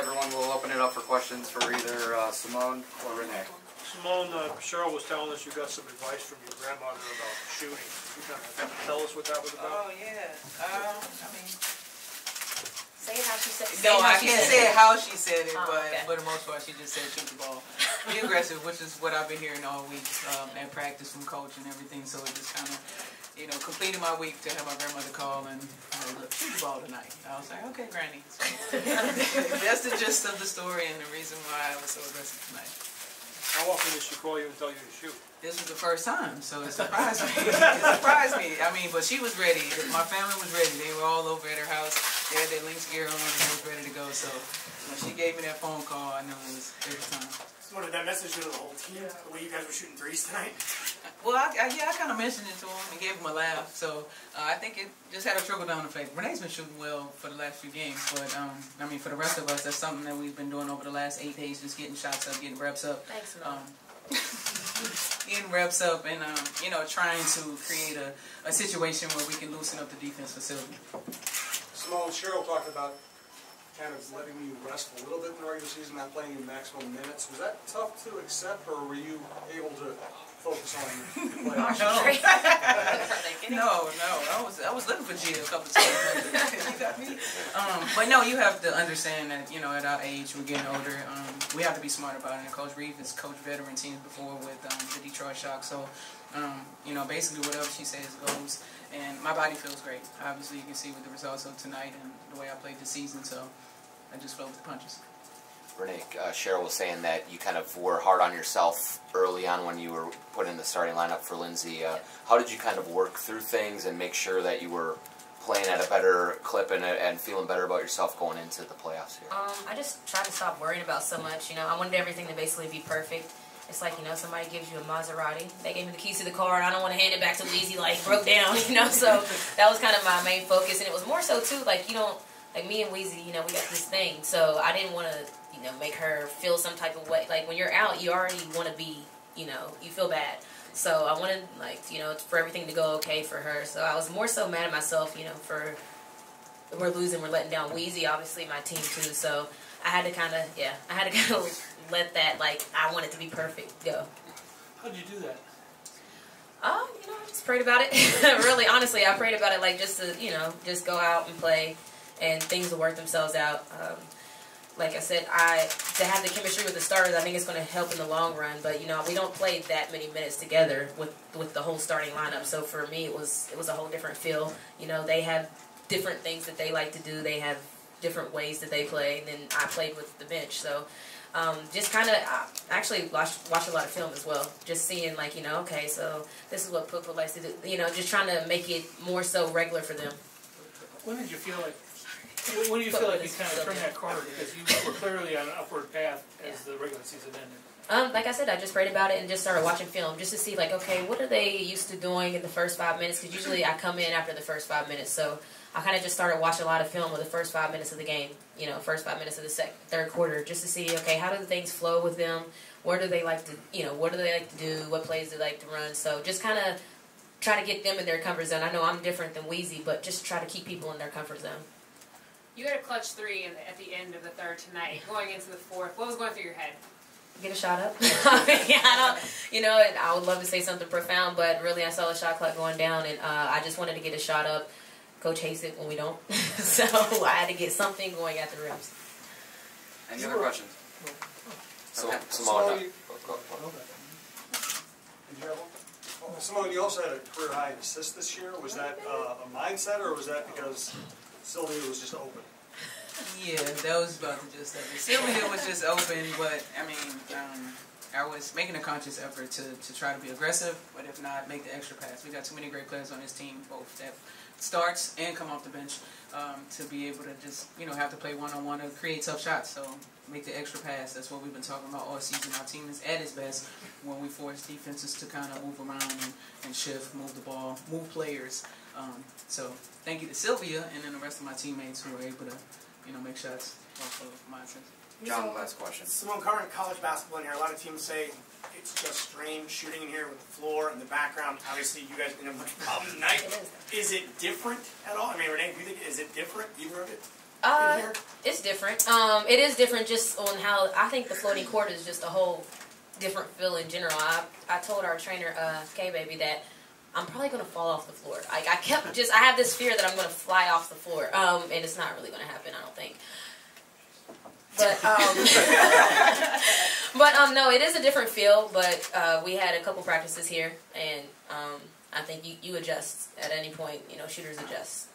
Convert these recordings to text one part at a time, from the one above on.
everyone, we'll open it up for questions for either uh, Seimone or Renee. Seimone, uh, Cheryl was telling us you got some advice from your grandmother about shooting. You kind of tell us what that was about? Oh, yeah, um, I mean, Say how she said. say no, how I she can't said say it. it how she said it, Oh, but okay. for the most part, she just said shoot the ball. Be aggressive, which is what I've been hearing all week um, at practice from coach and everything. So it just kind of, you know, completed my week to have my grandmother call and hey, look, shoot the ball tonight. I was like, okay, Granny. So, that's the gist of the story and the reason why I was so aggressive tonight. How often does she call you and tell you to shoot? This was the first time, so it surprised me. it surprised me. I mean, but she was ready. My family was ready. They were all over at her house. They had their Lynx gear on and they was ready to go. So when she gave me that phone call, I knew it was it was time. So what did that message to the whole team? The way you guys were shooting threes tonight? Well, I, I, yeah, I kind of mentioned it to him and gave him a laugh. So uh, I think it just had a trickle down effect. Renee's been shooting well for the last few games, but um, I mean, for the rest of us, that's something that we've been doing over the last eight days, just getting shots up, getting reps up. Thanks, Mom. um, getting reps up and um, you know trying to create a, a situation where we can loosen up the defense facility. Seimone, Cheryl talked about kind of letting you rest a little bit in the regular season, not playing maximum minutes. Was that tough to accept, or were you able to focus on the playoffs? No, no, I was I was looking for Jia a couple times. you got me. Um, but no, you have to understand that you know at our age we're getting older. Um, we have to be smart about it. And Coach Reeve has coached veteran teams before with um, the Detroit Shock, so um, you know basically whatever she says goes. And my body feels great. Obviously, you can see with the results of tonight and the way I played this season. So I just flow with the punches. Renee, uh, Cheryl was saying that you kind of were hard on yourself early on when you were put in the starting lineup for Lindsay. Uh, how did you kind of work through things and make sure that you were playing at a better clip and, and feeling better about yourself going into the playoffs here? Um, I just tried to stop worrying about so much. You know, I wanted everything to basically be perfect. It's like, you know, somebody gives you a Maserati. They gave me the keys to the car, and I don't want to hand it back to Weezy, like, broke down, you know? So that was kind of my main focus. And it was more so, too, like, you don't, like, me and Weezy, you know, we got this thing. So I didn't want to, you know, make her feel some type of way. Like, when you're out, you already want to be, you know, you feel bad. So I wanted, like, you know, for everything to go okay for her. So I was more so mad at myself, you know, for we're losing, we're letting down Wheezy, obviously my team too. So I had to kind of, yeah, I had to kind of let that, like, I want it to be perfect go. How'd you do that? Oh, you know, I just prayed about it. really, honestly, I prayed about it, like, just to, you know, just go out and play and things will work themselves out. Um, like I said, I to have the chemistry with the starters, I think it's going to help in the long run. But you know, we don't play that many minutes together with with the whole starting lineup. So for me, it was it was a whole different feel. You know, they have different things that they like to do. They have different ways that they play. And then I played with the bench, so um, just kind of actually watched watch a lot of film as well. Just seeing like you know, okay, so this is what Puka likes to do. You know, just trying to make it more so regular for them. When did you feel like, when do you feel like you kind of turned that corner? Because you were clearly on an upward path as the regular season ended. Um, like I said, I just prayed about it and just started watching film just to see, like, okay, what are they used to doing in the first five minutes? Because usually I come in after the first five minutes, so I kind of just started watching a lot of film with the first five minutes of the game. You know, first five minutes of the sec- third quarter, just to see, okay, how do things flow with them? Where do they like to, you know, what do they like to do? What plays do they like to run? So just kind of try to get them in their comfort zone. I know I'm different than Wheezy, but just try to keep people in their comfort zone. You had a clutch three in the, at the end of the third tonight, going into the fourth. What was going through your head? Get a shot up. yeah, I don't, you know, I would love to say something profound, but really I saw the shot clock going down, and uh, I just wanted to get a shot up. Coach hates it when we don't, so I had to get something going at the rims. Any other questions? So, Okay. Seimone, Seimone, you- go- go- go. Did you have one? Seimone, you also had a career high in assists this year. Was that uh, a mindset, or was that because Sylvia was just open? Yeah, that was about to just happen. Sylvia was just open, but I mean, um, I was making a conscious effort to, to try to be aggressive, but if not, make the extra pass. We got too many great players on this team, both that starts and come off the bench, um, to be able to just you know have to play one on one to create tough shots. So make the extra pass. That's what we've been talking about all season. Our team is at its best when we force defenses to kind of move around and, and shift, move the ball, move players. Um, so thank you to Sylvia and then the rest of my teammates who were able to you know make shots off of my sense. John, last question. Simone current college basketball in here. A lot of teams say it's just strange shooting in here with the floor and the background. Obviously, you guys didn't have much problem tonight. It is. Is it different at all? I mean, Renee, do you think is it different? Either of it? Uh, it's different. Um, it is different just on how I think the floating court is just a whole different feel in general. I I told our trainer, uh, K baby, that I'm probably gonna fall off the floor. Like I kept just I have this fear that I'm gonna fly off the floor. Um, and it's not really gonna happen. I don't think. But um, but um, no, it is a different feel. But uh, we had a couple practices here, and um, I think you, you adjust at any point. You know, shooters adjust.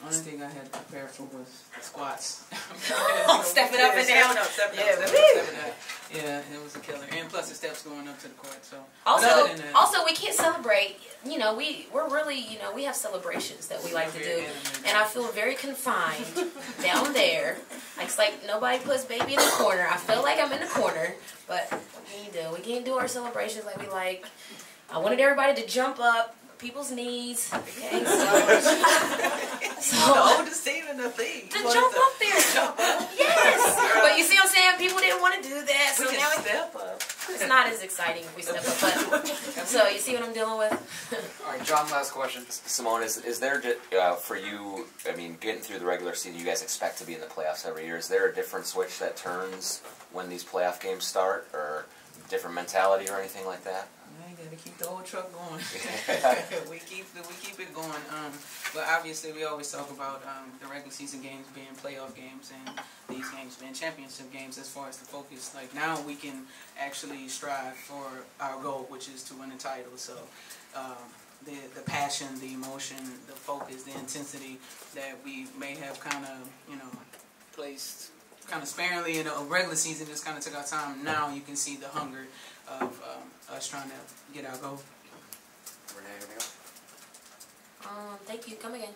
Only thing I had to prepare for was the squats. Step it up and down. No, step it Yeah, up, step it up, step it up. Yeah, it was a killer. And plus the steps going up to the court. So Also, that, also we can't celebrate. You know, we we're really you know we have celebrations that we like to do, and I feel very confined down there. It's like nobody puts baby in the corner. I feel like I'm in the corner, but we can't do. We can't do our celebrations like we like. I wanted everybody to jump up people's knees. Okay, so, the so oldest team in the league. to What jump is it? up there. Jump up. Yes, but you see what I'm saying? People didn't want to do that, so We can now it, step up. It's not as exciting if we step up. But so you see what I'm dealing with? All right, John. Last question. Seimone, is, is there, uh, for you, I mean, getting through the regular season, you guys expect to be in the playoffs every year. Is there a different switch that turns when these playoff games start, or different mentality or anything like that? Keep the old truck going. we keep the, we keep it going. Um, but obviously, we always talk about um, the regular season games being playoff games and these games being championship games. As far as the focus, like now we can actually strive for our goal, which is to win a title. So. Um, the, the passion, the emotion, the focus, the intensity that we may have kind of, you know, placed kind of sparingly in a regular season, just kind of took our time. Now you can see the hunger of um, us trying to get our goal. Renee, anything else? Um, thank you. Come again.